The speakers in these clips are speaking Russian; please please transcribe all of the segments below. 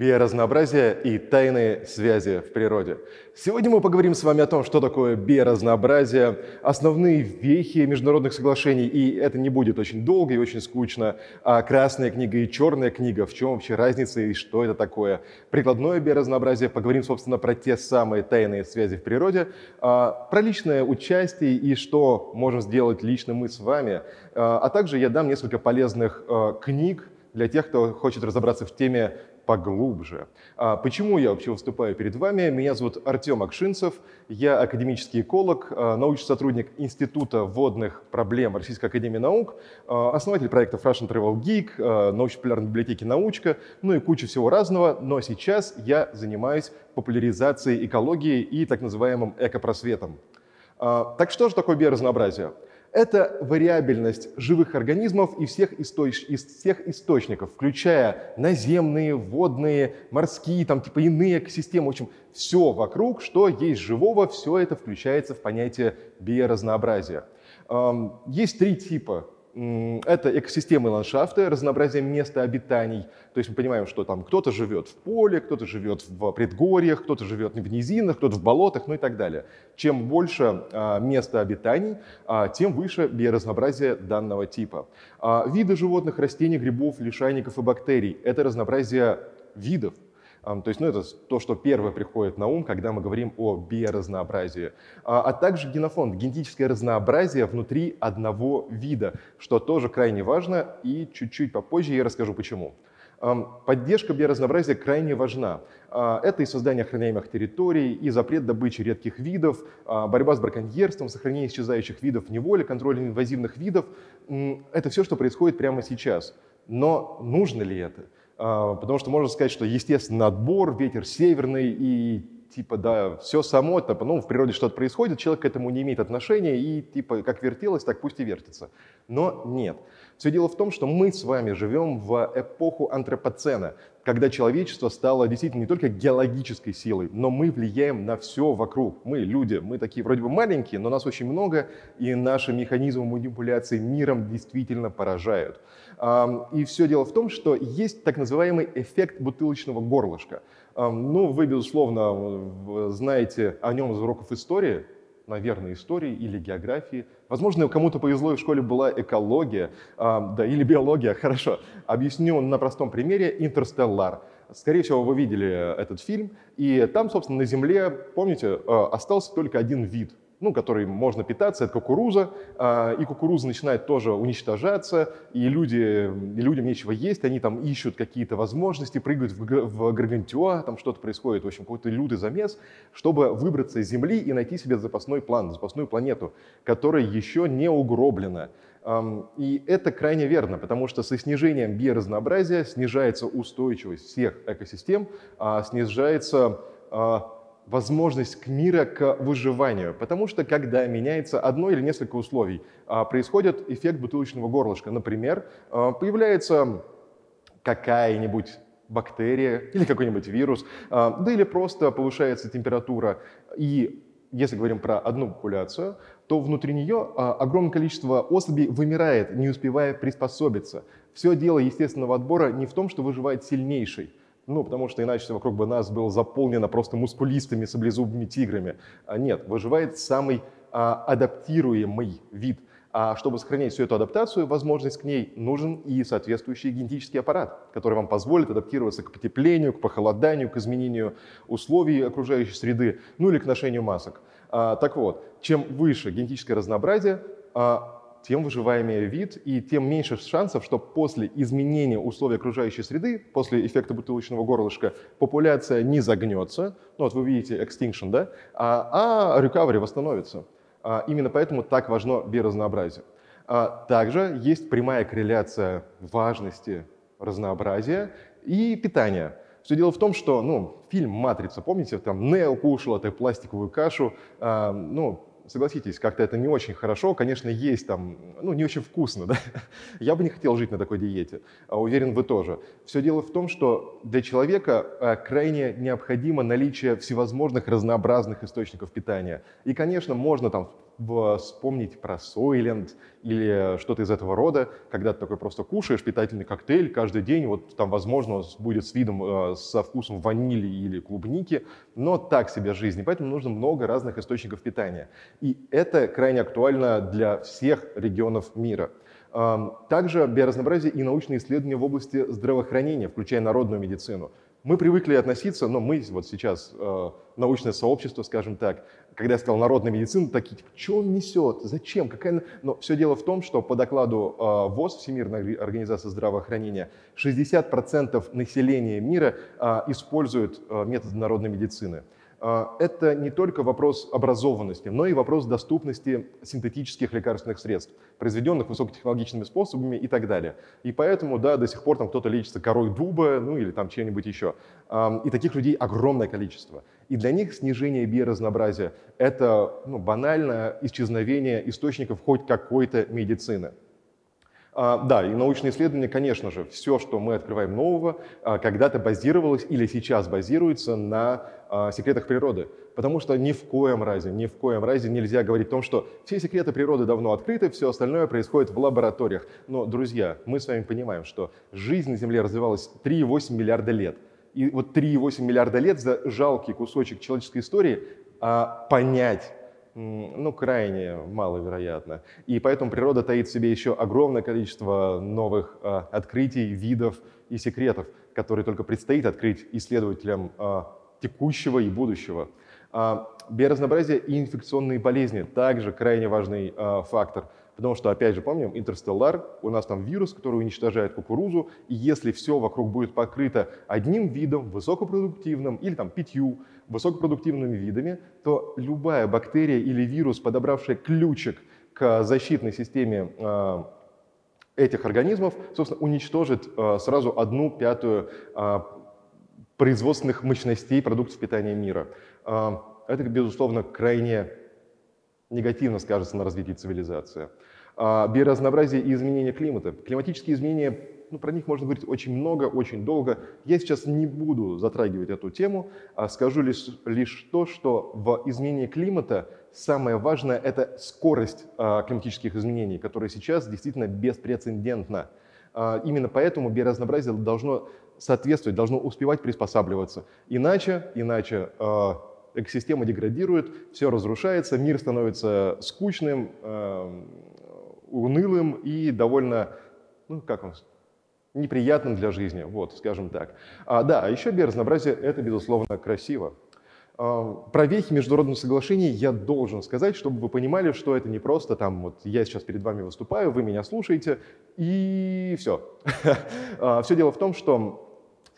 биоразнообразие и тайные связи в природе. Сегодня мы поговорим с вами о том, что такое биоразнообразие, основные вехи международных соглашений, и это не будет очень долго и очень скучно, а красная книга и черная книга, в чем вообще разница и что это такое. Прикладное биоразнообразие, поговорим, собственно, про те самые тайные связи в природе, а, про личное участие и что можем сделать лично мы с вами, а, а также я дам несколько полезных а, книг, для тех, кто хочет разобраться в теме поглубже. А почему я вообще выступаю перед вами? Меня зовут Артем Акшинцев, я академический эколог, а, научный сотрудник Института водных проблем Российской Академии Наук, а, основатель проектов Russian Travel Geek, а, научно-популярной библиотеки «Научка», ну и куча всего разного, но сейчас я занимаюсь популяризацией экологии и так называемым экопросветом. Так что же такое биоразнообразие? Это вариабельность живых организмов и всех источ... из всех источников, включая наземные, водные, морские, там типа иные экосистемы. В общем, все вокруг, что есть живого, все это включается в понятие биоразнообразия. Есть три типа это экосистемы ландшафта, разнообразие места обитаний. То есть мы понимаем, что там кто-то живет в поле, кто-то живет в предгорьях, кто-то живет в низинах, кто-то в болотах, ну и так далее. Чем больше а, места обитаний, а, тем выше биоразнообразие данного типа. А, виды животных, растений, грибов, лишайников и бактерий – это разнообразие видов, то есть, ну, это то, что первое приходит на ум, когда мы говорим о биоразнообразии. А, а также генофонд, генетическое разнообразие внутри одного вида, что тоже крайне важно, и чуть-чуть попозже я расскажу почему. Поддержка биоразнообразия крайне важна. А, это и создание охраняемых территорий, и запрет добычи редких видов, а, борьба с браконьерством, сохранение исчезающих видов в неволе, контроль инвазивных видов. Это все, что происходит прямо сейчас. Но нужно ли это? А, потому что можно сказать, что естественно отбор, ветер северный и типа, да, все само, типа, ну, в природе что-то происходит, человек к этому не имеет отношения, и типа, как вертелось, так пусть и вертится. Но нет. Все дело в том, что мы с вами живем в эпоху антропоцена, когда человечество стало действительно не только геологической силой, но мы влияем на все вокруг. Мы люди, мы такие вроде бы маленькие, но нас очень много, и наши механизмы манипуляции миром действительно поражают. И все дело в том, что есть так называемый эффект бутылочного горлышка. Ну, вы, безусловно, знаете о нем из уроков истории, наверное, истории или географии. Возможно, кому-то повезло, и в школе была экология, да, или биология, хорошо. Объясню на простом примере «Интерстеллар». Скорее всего, вы видели этот фильм, и там, собственно, на Земле, помните, а, остался только один вид ну, которой можно питаться, это кукуруза, а, и кукуруза начинает тоже уничтожаться, и, люди, и людям нечего есть, они там ищут какие-то возможности, прыгают в, в Гаргантюа, там что-то происходит, в общем, какой-то лютый замес, чтобы выбраться из Земли и найти себе запасной план, запасную планету, которая еще не угроблена. И это крайне верно, потому что со снижением биоразнообразия снижается устойчивость всех экосистем, а снижается а, возможность к мира к выживанию. Потому что когда меняется одно или несколько условий, а, происходит эффект бутылочного горлышка. Например, а, появляется какая-нибудь бактерия или какой-нибудь вирус, а, да или просто повышается температура. И если говорим про одну популяцию, то внутри нее огромное количество особей вымирает, не успевая приспособиться. Все дело естественного отбора не в том, что выживает сильнейший, ну, потому что иначе вокруг бы нас было заполнено просто мускулистыми саблезубыми тиграми. А нет, выживает самый а, адаптируемый вид. А чтобы сохранять всю эту адаптацию, возможность к ней, нужен и соответствующий генетический аппарат, который вам позволит адаптироваться к потеплению, к похолоданию, к изменению условий окружающей среды, ну или к ношению масок. А, так вот, чем выше генетическое разнообразие, а, тем выживаемее вид и тем меньше шансов, что после изменения условий окружающей среды, после эффекта бутылочного горлышка, популяция не загнется, ну вот вы видите extinction, да, а, а recovery восстановится. А, именно поэтому так важно биоразнообразие. А, также есть прямая корреляция важности разнообразия и питания. Все дело в том, что ну, фильм «Матрица», помните, там Нео кушал эту пластиковую кашу, а, ну, согласитесь, как-то это не очень хорошо. Конечно, есть там, ну, не очень вкусно, да? Я бы не хотел жить на такой диете. А уверен, вы тоже. Все дело в том, что для человека э, крайне необходимо наличие всевозможных разнообразных источников питания. И, конечно, можно там вспомнить про Сойленд или что-то из этого рода, когда ты такой просто кушаешь питательный коктейль каждый день, вот там, возможно, будет с видом, э, со вкусом ванили или клубники, но так себе жизнь, и поэтому нужно много разных источников питания. И это крайне актуально для всех регионов мира. Также биоразнообразие и научные исследования в области здравоохранения, включая народную медицину. Мы привыкли относиться, но мы вот сейчас, э, научное сообщество, скажем так, когда я сказал народная медицина, такие, типа, что он несет, зачем, какая... Но все дело в том, что по докладу э, ВОЗ, Всемирной организации здравоохранения, 60% населения мира э, используют методы народной медицины. А, это не только вопрос образованности, но и вопрос доступности синтетических лекарственных средств, произведенных высокотехнологичными способами и так далее. И поэтому, да, до сих пор там кто-то лечится корой дуба, ну или там чем-нибудь еще. И таких людей огромное количество. И для них снижение биоразнообразия – это ну, банальное исчезновение источников хоть какой-то медицины. А, да, и научные исследования, конечно же, все, что мы открываем нового, а, когда-то базировалось или сейчас базируется на а, секретах природы. Потому что ни в коем разе, ни в коем разе нельзя говорить о том, что все секреты природы давно открыты, все остальное происходит в лабораториях. Но, друзья, мы с вами понимаем, что жизнь на Земле развивалась 3,8 миллиарда лет. И вот 3,8 миллиарда лет за жалкий кусочек человеческой истории понять ну, крайне маловероятно. И поэтому природа таит в себе еще огромное количество новых э, открытий, видов и секретов, которые только предстоит открыть исследователям э, текущего и будущего. Э, биоразнообразие и инфекционные болезни – также крайне важный э, фактор – Потому что, опять же, помним, интерстеллар, у нас там вирус, который уничтожает кукурузу, и если все вокруг будет покрыто одним видом, высокопродуктивным, или там пятью высокопродуктивными видами, то любая бактерия или вирус, подобравшая ключик к защитной системе э, этих организмов, собственно, уничтожит сразу одну пятую производственных мощностей продуктов питания мира. Это, безусловно, крайне негативно скажется на развитии цивилизации. А, биоразнообразие и изменение климата. Климатические изменения, ну, про них можно говорить очень много, очень долго. Я сейчас не буду затрагивать эту тему, а скажу лишь, лишь то, что в изменении климата самое важное – это скорость а, климатических изменений, которая сейчас действительно беспрецедентна. А, именно поэтому биоразнообразие должно соответствовать, должно успевать приспосабливаться. Иначе, иначе экосистема деградирует, все разрушается, мир становится скучным, унылым и довольно, ну как он, неприятным для жизни, вот, скажем так. А, да, а еще биоразнообразие – это, безусловно, красиво. А, про вехи международных соглашений я должен сказать, чтобы вы понимали, что это не просто там вот я сейчас перед вами выступаю, вы меня слушаете, и все. А, все дело в том, что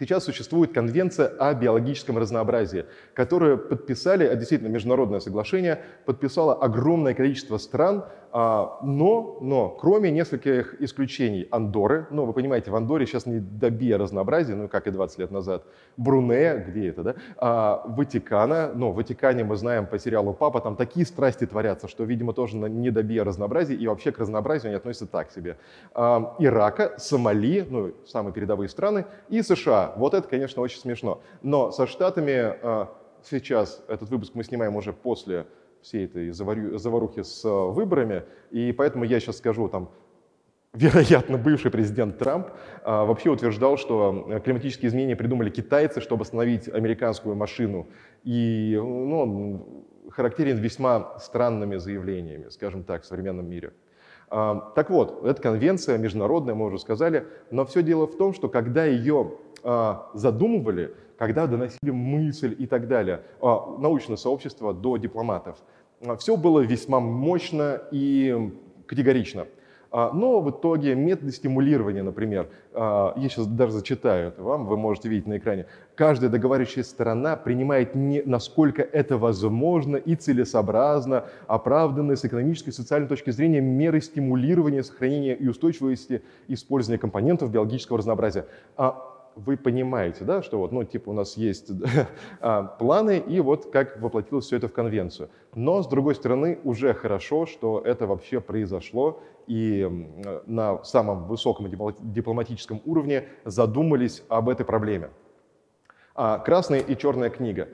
Сейчас существует конвенция о биологическом разнообразии, которую подписали, а действительно международное соглашение, подписало огромное количество стран, а, но, но кроме нескольких исключений, Андоры, ну вы понимаете, в Андоре сейчас не до биоразнообразия, ну как и 20 лет назад, Брунея, где это, да, а, Ватикана, ну в Ватикане мы знаем по сериалу «Папа», там такие страсти творятся, что, видимо, тоже не до биоразнообразия, и вообще к разнообразию они относятся так себе. А, Ирака, Сомали, ну самые передовые страны, и США. Вот это, конечно, очень смешно. Но со Штатами а, сейчас, этот выпуск мы снимаем уже после всей этой заварухи с э, выборами, и поэтому я сейчас скажу, там, вероятно, бывший президент Трамп а, вообще утверждал, что э, климатические изменения придумали китайцы, чтобы остановить американскую машину. И ну, он характерен весьма странными заявлениями, скажем так, в современном мире. А, так вот, эта конвенция международная, мы уже сказали, но все дело в том, что когда ее а, задумывали, когда доносили мысль и так далее, а, научное сообщество до дипломатов, все было весьма мощно и категорично. Но в итоге методы стимулирования, например, я сейчас даже зачитаю это вам, вы можете видеть на экране, каждая договаривающая сторона принимает, не, насколько это возможно и целесообразно, оправданные с экономической и социальной точки зрения меры стимулирования, сохранения и устойчивости использования компонентов биологического разнообразия вы понимаете, да, что вот, ну, типа у нас есть а, планы, и вот как воплотилось все это в конвенцию. Но, с другой стороны, уже хорошо, что это вообще произошло, и на самом высоком дипломатическом уровне задумались об этой проблеме. А красная и черная книга.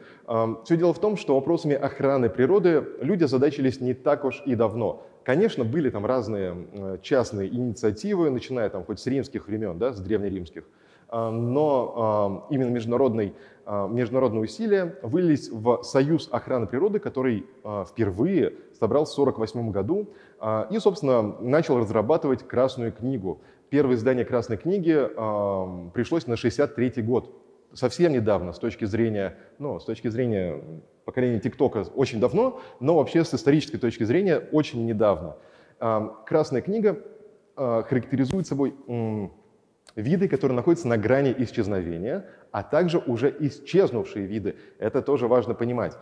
Все дело в том, что вопросами охраны природы люди задачились не так уж и давно. Конечно, были там разные частные инициативы, начиная там хоть с римских времен, да, с древнеримских, но именно международный, международные усилия вылились в Союз охраны природы, который впервые собрал в 1948 году и, собственно, начал разрабатывать Красную книгу. Первое издание Красной книги пришлось на 63 год совсем недавно, с точки зрения, ну, с точки зрения поколения ТикТока очень давно, но вообще с исторической точки зрения очень недавно. Красная книга характеризует собой виды, которые находятся на грани исчезновения, а также уже исчезнувшие виды. Это тоже важно понимать.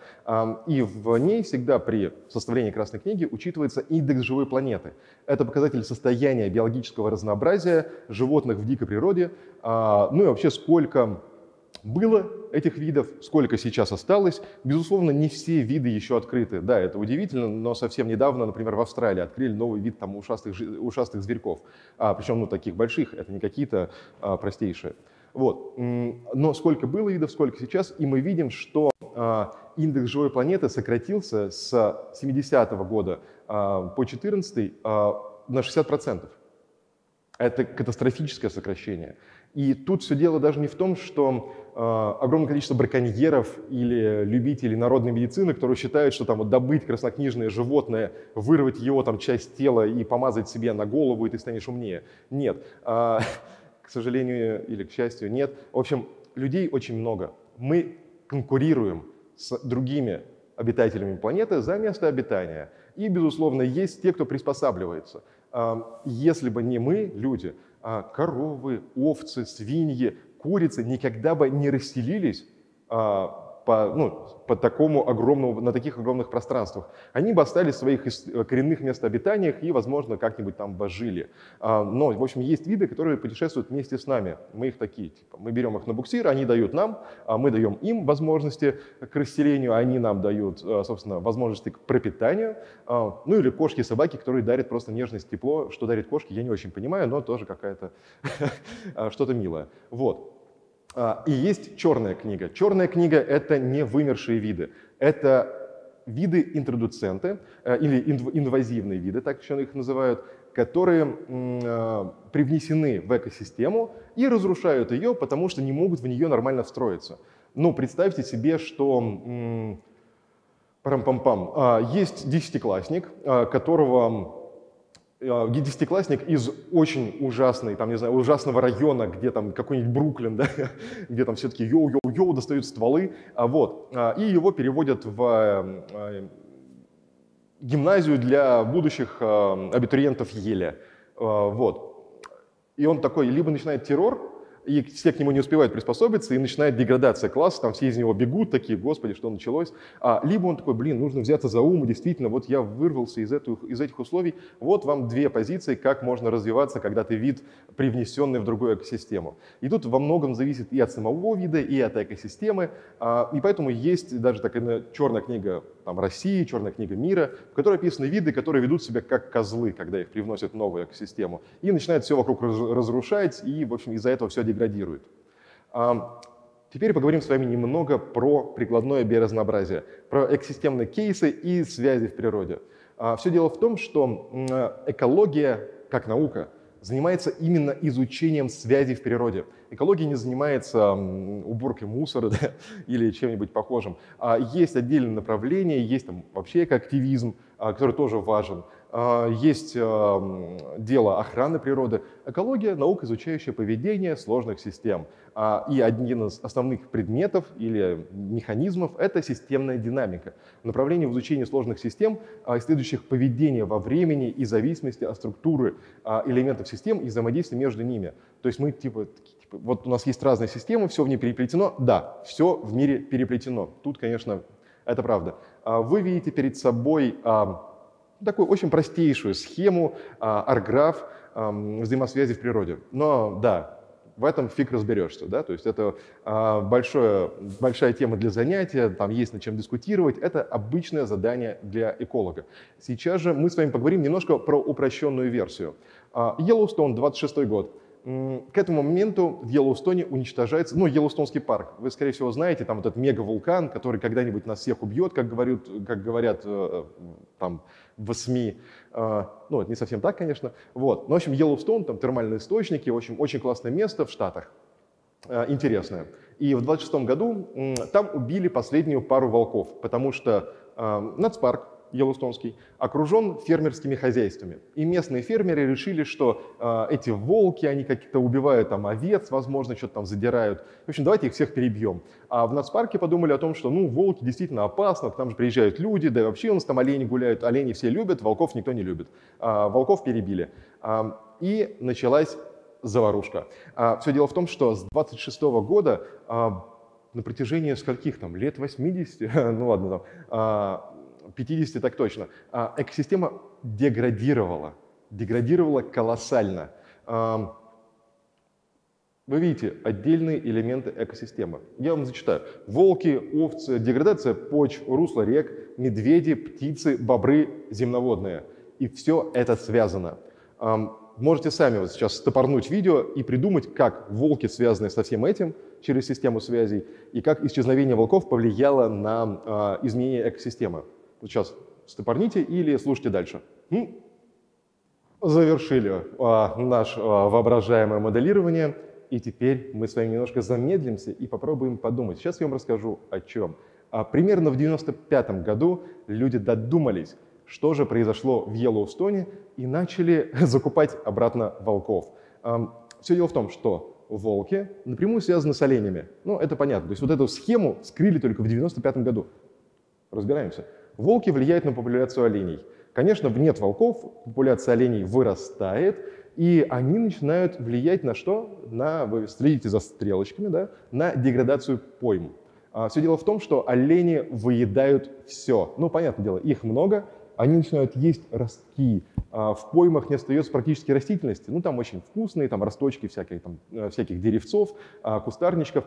И в ней всегда при составлении Красной книги учитывается индекс живой планеты. Это показатель состояния биологического разнообразия животных в дикой природе, а, ну и вообще сколько было этих видов, сколько сейчас осталось. Безусловно, не все виды еще открыты. Да, это удивительно, но совсем недавно, например, в Австралии открыли новый вид там, ушастых, ушастых зверьков. А, причем ну, таких больших, это не какие-то а, простейшие. Вот. Но сколько было видов, сколько сейчас, и мы видим, что а, индекс живой планеты сократился с 70-го года а, по 14 а, на 60%. Это катастрофическое сокращение. И тут все дело даже не в том, что огромное количество браконьеров или любителей народной медицины, которые считают, что там вот добыть краснокнижное животное, вырвать его там часть тела и помазать себе на голову, и ты станешь умнее. Нет. Э, к сожалению или к счастью, нет. В общем, людей очень много. Мы конкурируем с другими обитателями планеты за место обитания. И, безусловно, есть те, кто приспосабливается. Если бы не мы, люди, а, коровы, овцы, свиньи, курицы никогда бы не расселились а, по, ну, по такому огромному, на таких огромных пространствах. Они бы остались в своих э, коренных мест обитания и, возможно, как-нибудь там бы жили. А, но, в общем, есть виды, которые путешествуют вместе с нами. Мы их такие, типа, мы берем их на буксир, они дают нам, а мы даем им возможности к расселению, они нам дают, э, собственно, возможности к пропитанию. А, ну или кошки и собаки, которые дарят просто нежность, тепло. Что дарит кошки, я не очень понимаю, но тоже какая-то что-то милое. Вот. А, и есть черная книга. Черная книга — это не вымершие виды. Это виды интродуценты э, или инвазивные виды, так еще их называют, которые а, привнесены в экосистему и разрушают ее, потому что не могут в нее нормально встроиться. Ну, представьте себе, что Парам-пам-пам. А, есть десятиклассник, которого Э, десятиклассник из очень ужасной, там, не знаю, ужасного района, где там какой-нибудь Бруклин, да, где там все-таки yo-yo-yo достают стволы, а вот, а, и его переводят в э, э, гимназию для будущих абитуриентов Еля, вот. И он такой, либо начинает террор, и все к нему не успевают приспособиться, и начинает деградация класса, там все из него бегут, такие, господи, что началось. А, либо он такой, блин, нужно взяться за ум, действительно, вот я вырвался из, эту, из этих условий, вот вам две позиции, как можно развиваться, когда ты вид, привнесенный в другую экосистему. И тут во многом зависит и от самого вида, и от экосистемы, а, и поэтому есть даже такая черная книга там, России, черная книга мира, в которой описаны виды, которые ведут себя как козлы, когда их привносят в новую экосистему, и начинают все вокруг разрушать, и, в общем, из-за этого все деградирует. Теперь поговорим с вами немного про прикладное биоразнообразие, про экосистемные кейсы и связи в природе. А, все дело в том, что экология, как наука, занимается именно изучением связей в природе. Экология не занимается уборкой мусора да, или чем-нибудь похожим. А есть отдельное направление, есть там вообще экоактивизм, а, который тоже важен. А, есть дело охраны природы. Экология – наука, изучающая поведение сложных систем. А, и один из основных предметов или механизмов – это системная динамика. Направление в изучении сложных систем, исследующих поведение во времени и зависимости от структуры элементов систем и взаимодействия между ними. То есть мы типа, типа вот у нас есть разные системы, все в ней переплетено. Да, все в мире переплетено. Тут, конечно, это правда. Вы видите перед собой такую очень простейшую схему, а, арграф взаимосвязи в природе. Но да, в этом фиг разберешься. Да? То есть это а, большое, большая тема для занятия, там есть над чем дискутировать. Это обычное задание для эколога. Сейчас же мы с вами поговорим немножко про упрощенную версию. А, Yellowstone, 26 год. К этому моменту в Йеллоустоне уничтожается, ну, Йеллоустонский парк. Вы, скорее всего, знаете, там этот мегавулкан, который когда-нибудь нас всех убьет, как говорят, как говорят э, там в СМИ. А, ну, это не совсем так, конечно. Вот. Но, в общем, Йеллоустон, там термальные источники, в общем, очень классное место в Штатах. А, интересное. И в 26 году там убили последнюю пару волков, потому что э, нацпарк, Йеллоустонский, окружен фермерскими хозяйствами. И местные фермеры решили, что э, эти волки, они как-то убивают там овец, возможно, что-то там задирают. В общем, давайте их всех перебьем. А в нацпарке подумали о том, что, ну, волки действительно опасно, там же приезжают люди, да и вообще у нас там олени гуляют, олени все любят, волков никто не любит. А, волков перебили. А, и началась заварушка. А, все дело в том, что с 26 года а, на протяжении скольких там, лет 80, ну ладно, там, а, 50 так точно, а, экосистема деградировала, деградировала колоссально. Вы видите отдельные элементы экосистемы. Я вам зачитаю. Волки, овцы, деградация почв, русла рек, медведи, птицы, бобры, земноводные. И все это связано. Можете сами вот сейчас стопорнуть видео и придумать, как волки связаны со всем этим через систему связей, и как исчезновение волков повлияло на изменение экосистемы. Вот сейчас стопорните или слушайте дальше. Завершили а, наше а, воображаемое моделирование, и теперь мы с вами немножко замедлимся и попробуем подумать. Сейчас я вам расскажу о чем. А, примерно в 95 году люди додумались, что же произошло в Йеллоустоне, и начали закупать обратно волков. А, все дело в том, что волки напрямую связаны с оленями. Ну, это понятно. То есть вот эту схему скрыли только в 95 году. Разбираемся. Волки влияют на популяцию оленей. Конечно, нет волков, популяция оленей вырастает, и они начинают влиять на что? На, вы следите за стрелочками, да? на деградацию пойм. А, все дело в том, что олени выедают все. Ну, понятное дело, их много, они начинают есть ростки. А, в поймах не остается практически растительности. Ну, там очень вкусные, там росточки всяких, там, э, всяких деревцов, а, кустарничков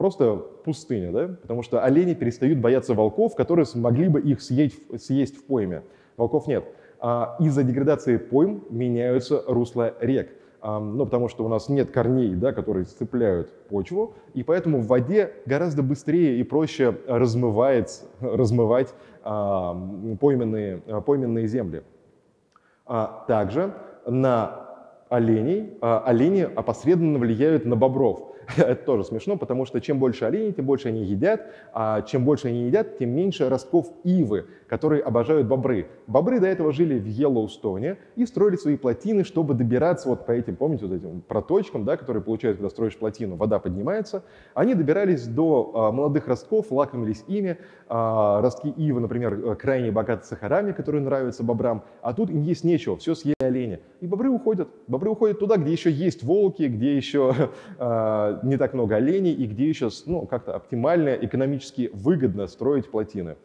просто пустыня, да? потому что олени перестают бояться волков, которые смогли бы их съесть, съесть в пойме. Волков нет. А из-за деградации пойм меняются русла рек. А, ну, потому что у нас нет корней, да, которые сцепляют почву, и поэтому в воде гораздо быстрее и проще размывать, размывать а, пойменные, а, пойменные земли. А также на оленей, а, олени опосредованно влияют на бобров. Это тоже смешно, потому что чем больше оленей, тем больше они едят, а чем больше они едят, тем меньше ростков ивы, которые обожают бобры. Бобры до этого жили в Йеллоустоне и строили свои плотины, чтобы добираться вот по этим, помните, вот этим проточкам, да, которые получают, когда строишь плотину, вода поднимается. Они добирались до а, молодых ростков, лакомились ими. А, ростки ивы, например, крайне богаты сахарами, которые нравятся бобрам, а тут им есть нечего, все съели олени. И бобры уходят. Бобры уходят туда, где еще есть волки, где еще а, не так много оленей и где еще ну, как-то оптимально, экономически выгодно строить плотины.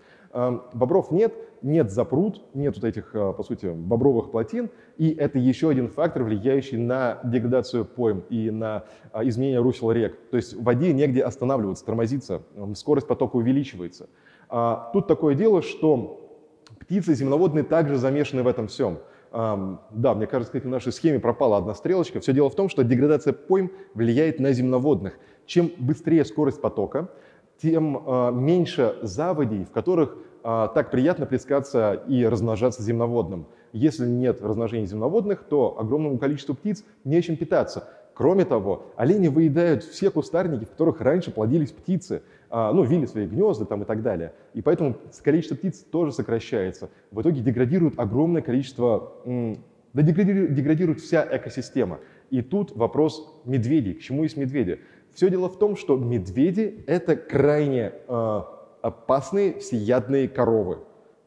Бобров нет, нет запрут, нет вот этих, а, по сути, бобровых плотин, и это еще один фактор, влияющий на деградацию пойм и на а, изменение русел рек. То есть в воде негде останавливаться, тормозиться, скорость потока увеличивается. А, тут такое дело, что птицы земноводные также замешаны в этом всем. Да, мне кажется, кстати, в нашей схеме пропала одна стрелочка. Все дело в том, что деградация пойм влияет на земноводных. Чем быстрее скорость потока, тем а, меньше заводей, в которых а, так приятно плескаться и размножаться земноводным. Если нет размножения земноводных, то огромному количеству птиц нечем питаться. Кроме того, олени выедают все кустарники, в которых раньше плодились птицы, ну, вили свои гнезда там и так далее. И поэтому количество птиц тоже сокращается. В итоге деградирует огромное количество, да деградирует, деградирует вся экосистема. И тут вопрос медведей. К чему есть медведи? Все дело в том, что медведи — это крайне э, опасные всеядные коровы.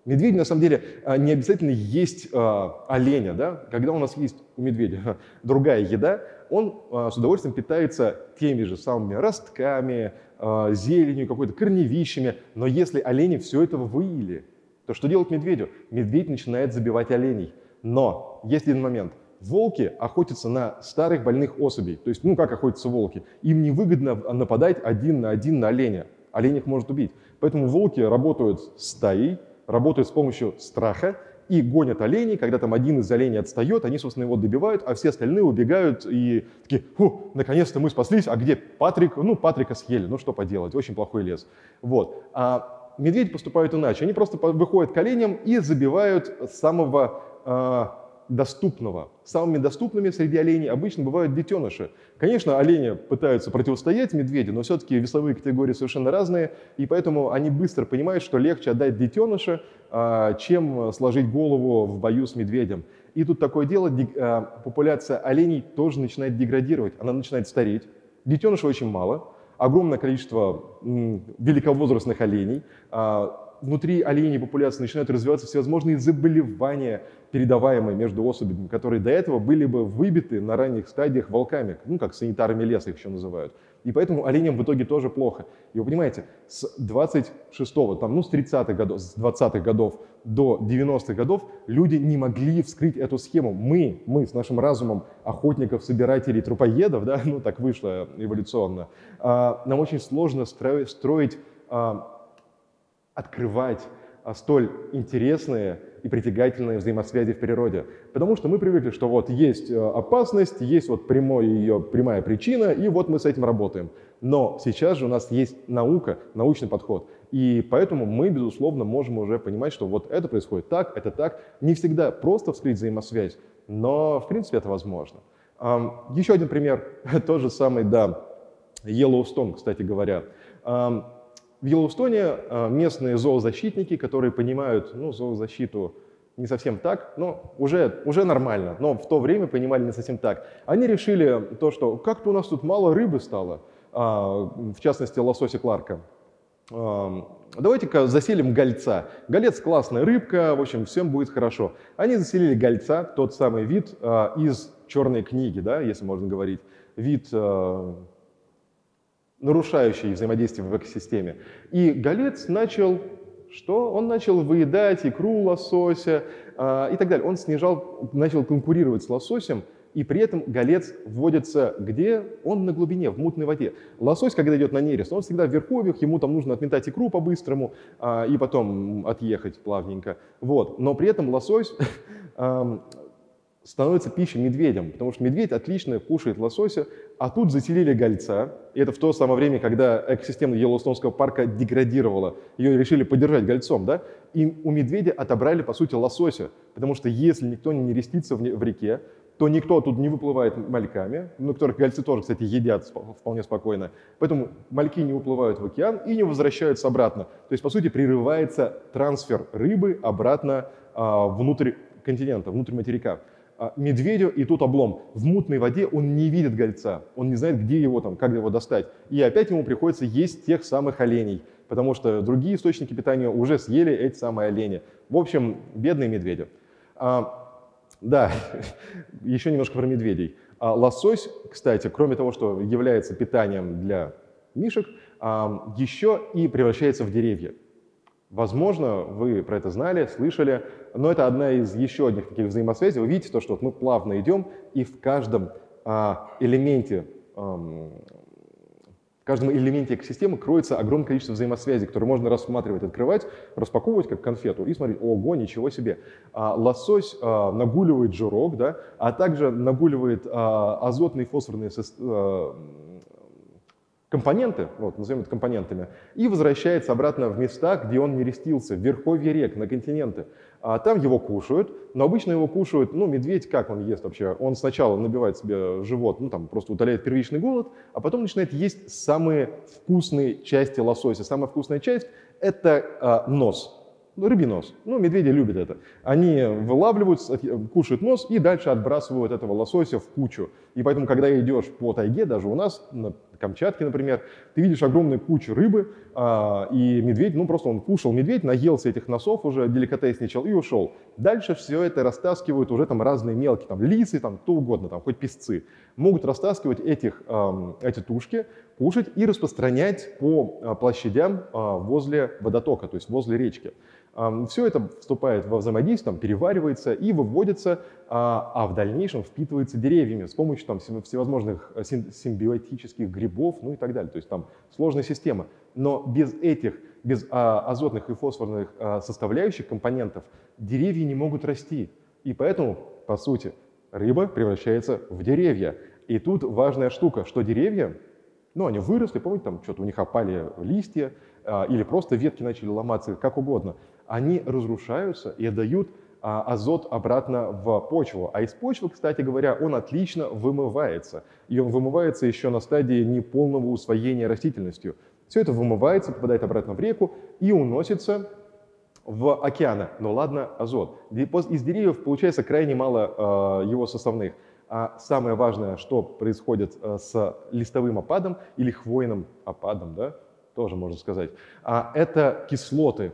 Медведи, на самом деле, не обязательно есть э, оленя. Да? Когда у нас есть у медведя другая еда, он а, с удовольствием питается теми же самыми ростками, а, зеленью, какой-то корневищами. Но если олени все это выили, то что делать медведю? Медведь начинает забивать оленей. Но есть один момент. Волки охотятся на старых больных особей. То есть, ну как охотятся волки? Им невыгодно нападать один на один на оленя. Олень их может убить. Поэтому волки работают стаей, работают с помощью страха и гонят оленей. Когда там один из оленей отстает, они, собственно, его добивают, а все остальные убегают и такие, фу, наконец-то мы спаслись, а где Патрик? Ну, Патрика съели, ну что поделать, очень плохой лес. Вот. А медведи поступают иначе. Они просто выходят к оленям и забивают самого а, доступного. Самыми доступными среди оленей обычно бывают детеныши. Конечно, олени пытаются противостоять медведю, но все-таки весовые категории совершенно разные, и поэтому они быстро понимают, что легче отдать детеныша, чем сложить голову в бою с медведем. И тут такое дело, а, популяция оленей тоже начинает деградировать, она начинает стареть. Детенышей очень мало, огромное количество великовозрастных оленей, а, внутри оленей популяции начинают развиваться всевозможные заболевания, передаваемые между особями, которые до этого были бы выбиты на ранних стадиях волками, ну, как санитарами леса их еще называют. И поэтому оленям в итоге тоже плохо. И вы понимаете, с 26-го, там, ну, с 30-х годов, с 20-х годов до 90-х годов люди не могли вскрыть эту схему. Мы, мы с нашим разумом охотников, собирателей, трупоедов, да, ну, так вышло эволюционно, а, нам очень сложно строить, строить а, открывать а, столь интересные и притягательные взаимосвязи в природе. Потому что мы привыкли, что вот есть э, опасность, есть вот прямой ее, прямая причина, и вот мы с этим работаем. Но сейчас же у нас есть наука, научный подход. И поэтому мы, безусловно, можем уже понимать, что вот это происходит так, это так. Не всегда просто вскрыть взаимосвязь, но в принципе это возможно. Еще один пример, тот же самый, да, Йеллоустон, кстати говоря. В Йеллоустоне а, местные зоозащитники, которые понимают ну, зоозащиту не совсем так, но уже, уже нормально, но в то время понимали не совсем так. Они решили то, что как-то у нас тут мало рыбы стало, а, в частности лосося Кларка. А, давайте-ка заселим гольца. Голец классная рыбка, в общем, всем будет хорошо. Они заселили гольца, тот самый вид из черной книги, да, если можно говорить, вид нарушающий взаимодействие в экосистеме. И голец начал что? Он начал выедать икру лосося э, и так далее. Он снижал, начал конкурировать с лососем, и при этом голец вводится где? Он на глубине, в мутной воде. Лосось, когда идет на нерест, он всегда в верховьях, ему там нужно отметать икру по-быстрому а, и потом отъехать плавненько. Вот. Но при этом лосось становится пищей медведям, потому что медведь отлично кушает лосося, а тут заселили гольца, и это в то самое время, когда экосистема Йеллоустонского парка деградировала, ее решили поддержать гольцом, да, и у медведя отобрали, по сути, лосося, потому что если никто не нерестится в, в реке, то никто тут не выплывает мальками, ну, которых гольцы тоже, кстати, едят вполне спокойно. Поэтому мальки не уплывают в океан и не возвращаются обратно. То есть, по сути, прерывается трансфер рыбы обратно а, внутрь континента, внутрь материка. А, медведю, и тут облом. В мутной воде он не видит гольца, он не знает, где его там, как его достать. И опять ему приходится есть тех самых оленей, потому что другие источники питания уже съели эти самые олени. В общем, бедные медведи. А, да, еще немножко про медведей. А, лосось, кстати, кроме того, что является питанием для мишек, а, еще и превращается в деревья. Возможно, вы про это знали, слышали, но это одна из еще одних таких взаимосвязей. Вы видите то, что вот мы плавно идем, и в каждом а, элементе, в каждом элементе экосистемы кроется огромное количество взаимосвязей, которые можно рассматривать, открывать, распаковывать как конфету и смотреть, ого, ничего себе. А, лосось а, нагуливает жирок, да, а также нагуливает а, азотные фосфорные компоненты, вот, назовем это компонентами, и возвращается обратно в места, где он не рестился, в верховье рек, на континенты. А там его кушают, но обычно его кушают, ну, медведь, как он ест вообще? Он сначала набивает себе живот, ну, там, просто утоляет первичный голод, а потом начинает есть самые вкусные части лосося. Самая вкусная часть – это а, нос, ну, рыбий нос. Ну, медведи любят это. Они вылавливают, кушают нос и дальше отбрасывают этого лосося в кучу. И поэтому, когда идешь по тайге, даже у нас, на Камчатке, например, ты видишь огромную кучу рыбы, а, и медведь, ну, просто он кушал медведь, наелся этих носов уже, деликатесничал и ушел. Дальше все это растаскивают уже там разные мелкие, там лисы, там кто угодно, там хоть песцы. Могут растаскивать этих, эти тушки, кушать и распространять по а, площадям а, возле водотока, то есть возле речки. Все это вступает во взаимодействие, там, переваривается и выводится, а, а в дальнейшем впитывается деревьями с помощью там, всевозможных э, симбиотических грибов, ну и так далее. То есть там сложная система. Но без этих, без а, азотных и фосфорных а, составляющих, компонентов, деревья не могут расти. И поэтому, по сути, рыба превращается в деревья. И тут важная штука, что деревья, ну, они выросли, помните, там что-то у них опали листья, или просто ветки начали ломаться, как угодно, они разрушаются и отдают а, азот обратно в почву. А из почвы, кстати говоря, он отлично вымывается. И он вымывается еще на стадии неполного усвоения растительностью. Все это вымывается, попадает обратно в реку и уносится в океаны. Ну ладно, азот. Из деревьев получается крайне мало э, его составных. А самое важное, что происходит э, с листовым опадом или хвойным опадом, да, тоже можно сказать, а это кислоты.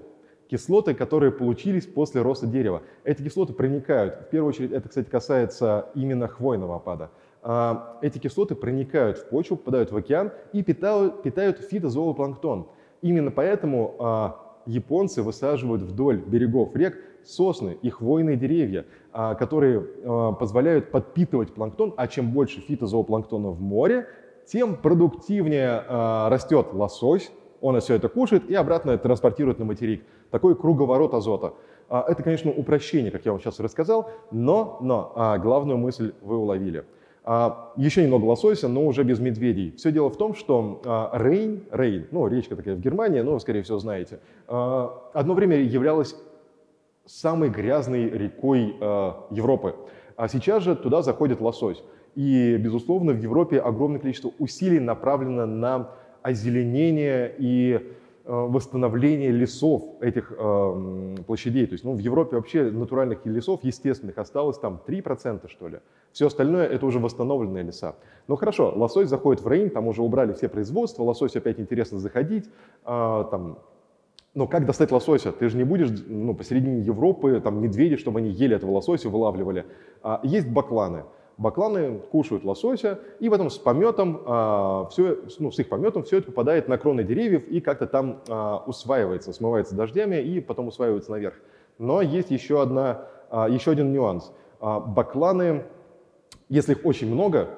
Кислоты, которые получились после роста дерева. Эти кислоты проникают, в первую очередь это, кстати, касается именно хвойного опада. А, эти кислоты проникают в почву, попадают в океан и питают, питают фитозоопланктон. Именно поэтому а, японцы высаживают вдоль берегов рек сосны и хвойные деревья, а, которые позволяют подпитывать планктон, а чем больше фитозоопланктона в море, тем продуктивнее растет лосось, он все это кушает и обратно транспортирует на материк. Такой круговорот азота. А, это, конечно, упрощение, как я вам сейчас рассказал, но, но а, главную мысль вы уловили. А, еще немного лосося, но уже без медведей. Все дело в том, что Рейн, Рейн, ну, речка такая в Германии, ну, скорее всего, знаете, одно время являлась самой грязной рекой Европы. А сейчас же туда заходит лосось. И, безусловно, в Европе огромное количество усилий направлено на озеленение и восстановление лесов этих э, площадей. То есть ну, в Европе вообще натуральных лесов естественных осталось там 3% что ли. Все остальное это уже восстановленные леса. Ну хорошо, лосось заходит в Рейн, там уже убрали все производства, лосось опять интересно заходить. Э, там, но как достать лосося? Ты же не будешь ну, посередине Европы, там медведи, чтобы они ели этого лосося, вылавливали. А, есть бакланы бакланы кушают лосося, и потом с пометом, а, все, ну, с их пометом все это попадает на кроны деревьев и как-то там а, усваивается, смывается дождями и потом усваивается наверх. Но есть еще, одна, а, еще один нюанс. А, бакланы, если их очень много,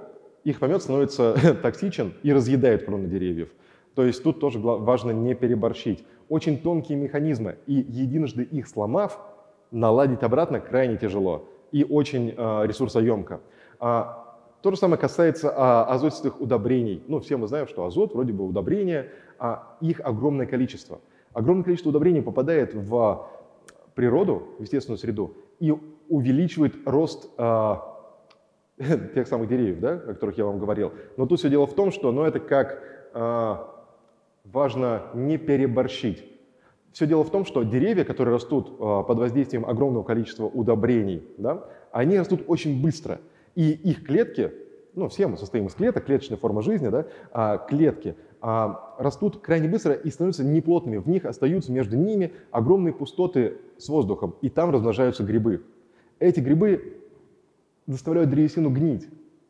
их помет становится токсичен и разъедает кроны деревьев. То есть тут тоже важно не переборщить. Очень тонкие механизмы, и единожды их сломав, наладить обратно крайне тяжело и очень э, ресурсоемко. А, то же самое касается а, азотистых удобрений. Ну, все мы знаем, что азот вроде бы удобрения, а их огромное количество. Огромное количество удобрений попадает в природу, в естественную среду, и увеличивает рост а, тех самых деревьев, да, о которых я вам говорил. Но тут все дело в том, что ну, это как а, важно не переборщить. Все дело в том, что деревья, которые растут а, под воздействием огромного количества удобрений, да, они растут очень быстро – и их клетки, ну, все мы состоим из клеток, клеточная форма жизни, да, а клетки а, растут крайне быстро и становятся неплотными. В них остаются между ними огромные пустоты с воздухом, и там размножаются грибы. Эти грибы заставляют древесину гнить.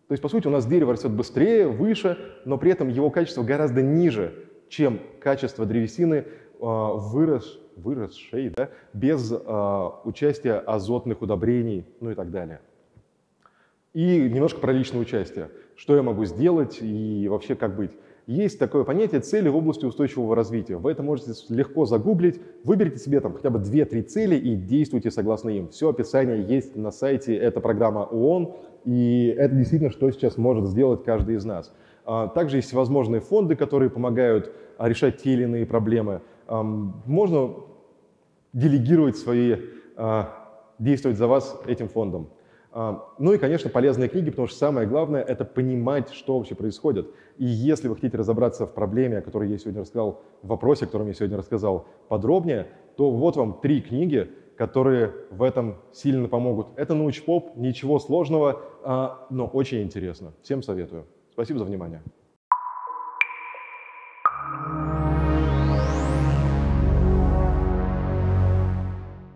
То есть, по сути, у нас дерево растет быстрее, выше, но при этом его качество гораздо ниже, чем качество древесины, а, вырос, выросшей да, без а, участия азотных удобрений, ну и так далее. И немножко про личное участие. Что я могу сделать и вообще как быть. Есть такое понятие цели в области устойчивого развития. Вы это можете легко загуглить. Выберите себе там хотя бы 2-3 цели и действуйте согласно им. Все описание есть на сайте, это программа ООН, и это действительно, что сейчас может сделать каждый из нас. А, также есть всевозможные фонды, которые помогают а, решать те или иные проблемы. Можно делегировать свои, а, действовать за вас этим фондом. А, ну и, конечно, полезные книги, потому что самое главное — это понимать, что вообще происходит. И если вы хотите разобраться в проблеме, о которой я сегодня рассказал, в вопросе, о котором я сегодня рассказал подробнее, то вот вам три книги, которые в этом сильно помогут. Это научпоп, ничего сложного, а, но очень интересно. Всем советую. Спасибо за внимание.